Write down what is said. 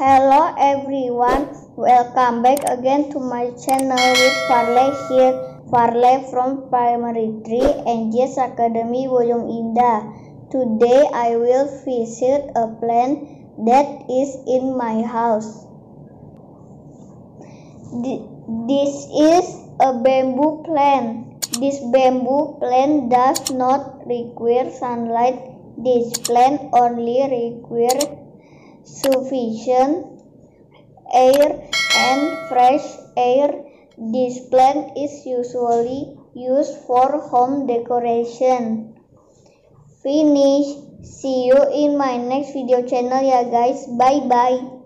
Hello everyone, welcome back again to my channel with Farley here. Farley from Primary 3 NGS Academy Boyong Indah. Today I will visit a plant that is in my house. This is a bamboo plant. This bamboo plant does not require sunlight. This plant only requires sufficient air and fresh air. This plant is usually used for home decoration. Finish. See you in my next video channel ya guys. Bye bye.